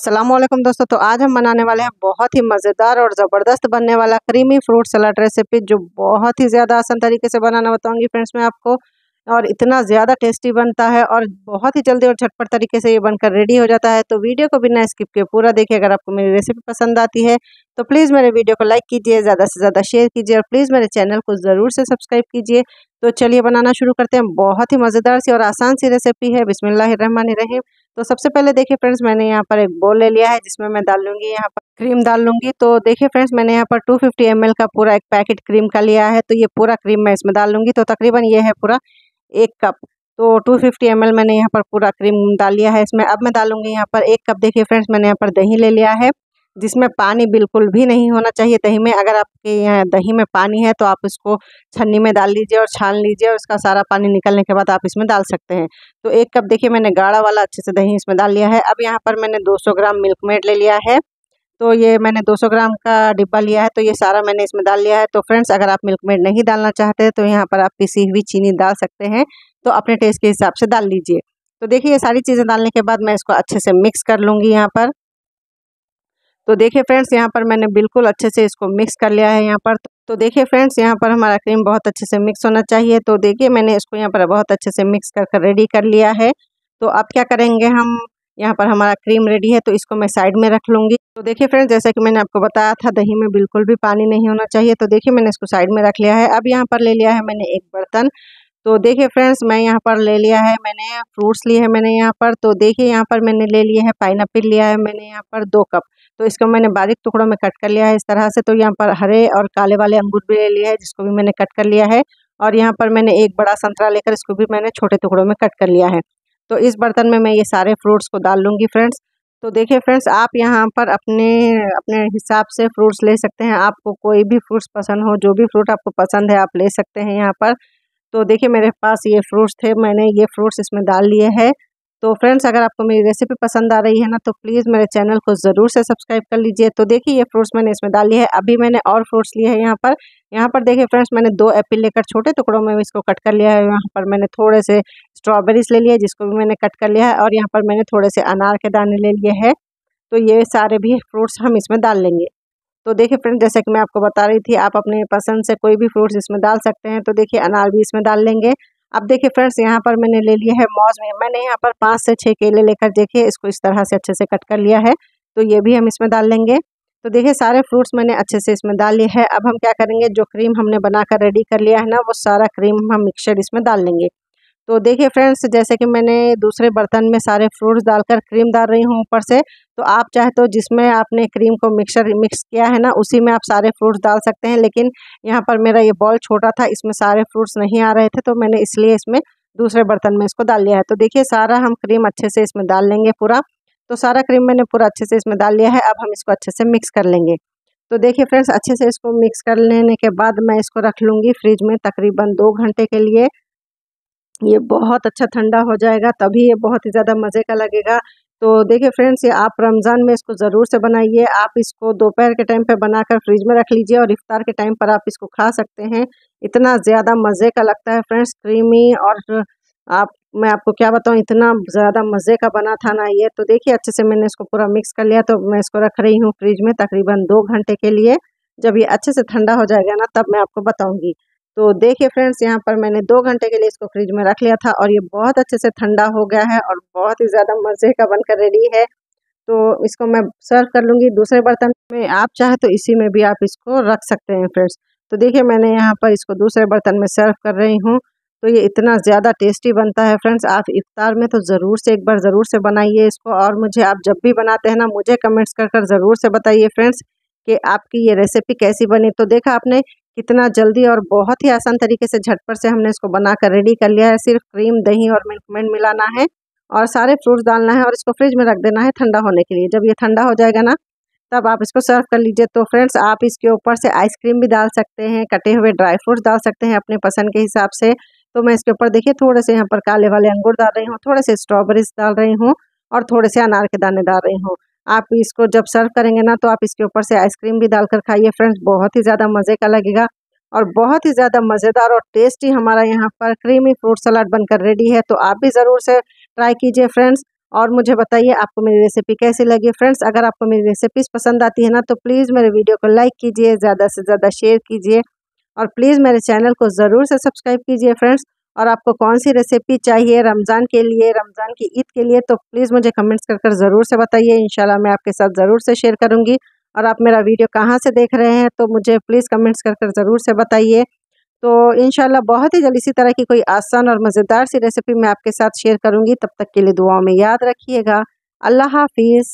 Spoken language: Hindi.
असलम दोस्तों तो आज हम बनाने वाले हैं बहुत ही मज़ेदार और ज़बरदस्त बनने वाला क्रीमी फ्रूट सलाद रेसिपी जो बहुत ही ज़्यादा आसान तरीके से बनाना बताऊँगी फ्रेंड्स मैं आपको। और इतना ज़्यादा टेस्टी बनता है और बहुत ही जल्दी और झटपट तरीके से ये बनकर रेडी हो जाता है। तो वीडियो को बिना स्किप के पूरा देखिए, अगर आपको मेरी रेसिपी पसंद आती है तो प्लीज़ मेरे वीडियो को लाइक कीजिए, ज़्यादा से ज़्यादा शेयर कीजिए और प्लीज़ मेरे चैनल को ज़रूर से सब्सक्राइब कीजिए। तो चलिए, बनाना शुरू करते हैं। बहुत ही मज़ेदार सी और आसान सी रेसिपी है। बिसमिल्लाम तो सबसे पहले देखिए फ्रेंड्स, मैंने यहाँ पर एक बोल ले लिया है, जिसमें मैं डाल लूँगी, यहाँ पर क्रीम डाल लूँगी। तो देखिए फ्रेंड्स, मैंने यहाँ पर 250 फिफ्टी का पूरा एक पैकेट क्रीम का लिया है। तो ये पूरा क्रीम मैं इसमें डाल लूँगी। तो तकरीबन ये है पूरा एक कप। तो 250 फिफ्टी मैंने यहाँ पर पूरा क्रीम डाल लिया है। इसमें अब मैं डालूँगी यहाँ पर एक कप। देखिए फ्रेंड्स मैंने यहाँ पर दही ले लिया है, जिसमें पानी बिल्कुल भी नहीं होना चाहिए दही में। अगर आपके यहाँ दही में पानी है तो आप इसको छन्नी में डाल लीजिए और छान लीजिए और उसका सारा पानी निकलने के बाद आप इसमें डाल सकते हैं। तो एक कप देखिए मैंने गाढ़ा वाला अच्छे से दही इसमें डाल लिया है। अब यहाँ पर मैंने 200 ग्राम मिल्क मेड ले लिया है। तो ये मैंने 200 ग्राम का डिब्बा लिया है तो ये सारा मैंने इसमें डाल लिया है। तो फ्रेंड्स, अगर आप मिल्क मेड नहीं डालना चाहते तो यहाँ पर आप पिसी हुई चीनी डाल सकते हैं। तो अपने टेस्ट के हिसाब से डाल लीजिए। तो देखिए, ये सारी चीज़ें डालने के बाद मैं इसको अच्छे से मिक्स कर लूँगी यहाँ पर। तो देखिए फ्रेंड्स, यहाँ पर मैंने बिल्कुल अच्छे से इसको मिक्स कर लिया है यहाँ पर। तो देखिए फ्रेंड्स, यहाँ पर हमारा क्रीम बहुत अच्छे से मिक्स होना चाहिए। तो देखिए, मैंने इसको यहाँ पर बहुत अच्छे से मिक्स कर कर रेडी कर लिया है। तो अब क्या करेंगे हम? यहाँ पर हमारा क्रीम रेडी है तो इसको मैं साइड में रख लूँगी। तो देखिए फ्रेंड्स जैसा कि मैंने आपको बताया था, दही में बिल्कुल भी पानी नहीं होना चाहिए। तो देखिए, मैंने इसको साइड में रख लिया है। अब यहाँ पर ले लिया है मैंने एक बर्तन। तो देखिए फ्रेंड्स मैं यहाँ पर ले लिया है मैंने फ्रूट्स लिए हैं मैंने यहाँ पर। तो देखिए, यहाँ पर मैंने ले लिया है पाइन लिया है मैंने यहाँ पर दो कप तो इसको मैंने बारीक टुकड़ों में कट कर लिया है इस तरह से। तो यहाँ पर हरे और काले वाले अंगूर भी ले लिया है, जिसको भी मैंने कट कर लिया है। और यहाँ पर मैंने एक बड़ा संतरा लेकर इसको भी मैंने छोटे टुकड़ों में कट कर लिया है। तो इस बर्तन में मैं ये सारे फ्रूट्स को डाल लूँगी फ्रेंड्स। तो देखिए फ्रेंड्स, आप यहाँ पर अपने अपने हिसाब से फ्रूट्स ले सकते हैं। आपको कोई भी फ्रूट्स पसंद हो, जो भी फ्रूट आपको पसंद है, आप ले सकते हैं यहाँ पर। तो देखिए मेरे पास ये फ्रूट्स थे, मैंने ये फ्रूट्स इसमें डाल लिए हैं। तो फ्रेंड्स अगर आपको मेरी रेसिपी पसंद आ रही है ना तो प्लीज़ मेरे चैनल को ज़रूर से सब्सक्राइब कर लीजिए। तो देखिए, ये फ्रूट्स मैंने इसमें डाली है। अभी मैंने और फ्रूट्स लिए हैं यहाँ पर। यहाँ पर देखिए फ्रेंड्स मैंने दो एप्पल लेकर छोटे टुकड़ों में इसको कट कर लिया है। यहाँ पर मैंने थोड़े से स्ट्रॉबेरीज ले लिए, जिसको भी मैंने कट कर लिया है, और यहाँ पर मैंने थोड़े से अनार के दाने ले लिए हैं। तो ये सारे भी फ्रूट्स हम इसमें डाल लेंगे। तो देखिए फ्रेंड्स जैसे कि मैं आपको बता रही थी, आप अपने पसंद से कोई भी फ्रूट्स इसमें डाल सकते हैं। तो देखिए, अनार भी इसमें डाल लेंगे। अब देखिए फ्रेंड्स, यहाँ पर मैंने ले लिया है मौज में। मैंने यहाँ पर पाँच से छः केले लेकर देखिए, इसको इस तरह से अच्छे से कट कर लिया है। तो ये भी हम इसमें डाल लेंगे। तो देखिए, सारे फ्रूट्स मैंने अच्छे से इसमें डाल लिए है। अब हम क्या करेंगे, जो क्रीम हमने बनाकर रेडी कर लिया है ना, वो सारा क्रीम हम मिक्सचर इसमें डाल लेंगे। तो देखिए फ्रेंड्स, जैसे कि मैंने दूसरे बर्तन में सारे फ्रूट्स डालकर क्रीम डाल रही हूँ ऊपर से तो आप चाहे तो जिसमें आपने क्रीम को मिक्सर, मिक्स किया है ना, उसी में आप सारे फ्रूट्स डाल सकते हैं, लेकिन यहाँ पर मेरा ये बॉल छोटा था, इसमें सारे फ्रूट्स नहीं आ रहे थे तो मैंने इसलिए इसमें दूसरे बर्तन में इसको डाल लिया है। तो देखिए सारा हम क्रीम अच्छे से इसमें डाल लेंगे पूरा तो सारा क्रीम मैंने पूरा अच्छे से इसमें डाल लिया है, अब हम इसको अच्छे से मिक्स कर लेंगे। तो देखिए फ्रेंड्स, अच्छे से इसको मिक्स कर लेने के बाद मैं इसको रख लूँगी फ्रिज में तकरीबन दो घंटे के लिए। ये बहुत अच्छा ठंडा हो जाएगा, तभी ये बहुत ही ज़्यादा मज़े का लगेगा। तो देखिए फ्रेंड्स, ये आप रमज़ान में इसको ज़रूर से बनाइए। आप इसको दोपहर के टाइम पे बनाकर फ्रिज में रख लीजिए और इफ्तार के टाइम पर आप इसको खा सकते हैं। इतना ज़्यादा मज़े का लगता है फ्रेंड्स, क्रीमी और आप, मैं आपको क्या बताऊँ, इतना ज़्यादा मज़े का बना था ना ये। तो देखिए, अच्छे से मैंने इसको पूरा मिक्स कर लिया। तो मैं इसको रख रही हूँ फ्रिज में तकरीबन दो घंटे के लिए। जब ये अच्छे से ठंडा हो जाएगा ना, तब मैं आपको बताऊँगी। तो देखिए फ्रेंड्स यहाँ पर मैंने दो घंटे के लिए इसको फ्रिज में रख लिया था और ये बहुत अच्छे से ठंडा हो गया है और बहुत ही ज़्यादा मज़े का बनकर रेडी है। तो इसको मैं सर्व कर लूँगी दूसरे बर्तन में। आप चाहे तो इसी में भी आप इसको रख सकते हैं फ्रेंड्स तो देखिए मैंने यहाँ पर इसको दूसरे बर्तन में सर्व कर रही हूँ। तो ये इतना ज़्यादा टेस्टी बनता है फ्रेंड्स आप इफ्तार में तो ज़रूर से एक बार ज़रूर से बनाइए इसको और मुझे आप जब भी बनाते हैं ना, मुझे कमेंट्स कर कर ज़रूर से बताइए फ्रेंड्स कि आपकी ये रेसिपी कैसी बनी। तो देखा आपने कितना जल्दी और बहुत ही आसान तरीके से झटपट से हमने इसको बनाकर रेडी कर लिया है। सिर्फ़ क्रीम दही और मिल्क मेड मिलाना है और सारे फ्रूट्स डालना है और इसको फ्रिज में रख देना है ठंडा होने के लिए। जब ये ठंडा हो जाएगा ना, तब आप इसको सर्व कर लीजिए। तो फ्रेंड्स आप इसके ऊपर से आइसक्रीम भी डाल सकते हैं, कटे हुए ड्राई फ्रूट्स डाल सकते हैं अपने पसंद के हिसाब से। तो मैं इसके ऊपर देखिए, थोड़े से यहाँ पर काले वाले अंगूर डाल रही हूँ, थोड़े से स्ट्रॉबेरीज डाल रही हूँ और थोड़े से अनार के दाने डाल रही हूँ। आप इसको जब सर्व करेंगे ना तो आप इसके ऊपर से आइसक्रीम भी डालकर खाइए फ्रेंड्स। बहुत ही ज़्यादा मज़े का लगेगा और बहुत ही ज़्यादा मज़ेदार और टेस्टी हमारा यहाँ पर क्रीमी फ्रूट सलाद बनकर रेडी है। तो आप भी ज़रूर से ट्राई कीजिए फ्रेंड्स और मुझे बताइए आपको मेरी रेसिपी कैसी लगी फ्रेंड्स। अगर आपको मेरी रेसिपीज़ पसंद आती है ना तो प्लीज़ मेरे वीडियो को लाइक कीजिए, ज़्यादा से ज़्यादा शेयर कीजिए और प्लीज़ मेरे चैनल को ज़रूर से सब्सक्राइब कीजिए फ्रेंड्स। और आपको कौन सी रेसिपी चाहिए रमज़ान के लिए, रमज़ान की ईद के लिए तो प्लीज़ मुझे कमेंट्स कर कर ज़रूर से बताइए। इंशाल्लाह मैं आपके साथ ज़रूर से शेयर करूँगी। और आप मेरा वीडियो कहाँ से देख रहे हैं तो मुझे प्लीज़ कमेंट्स कर कर ज़रूर से बताइए। तो इन बहुत ही जल्द इसी तरह की कोई आसान और मज़ेदार सी रेसिपी मैं आपके साथ शेयर करूँगी। तब तक के लिए दुआओं में याद रखिएगा। अल्लाह हाफिज़।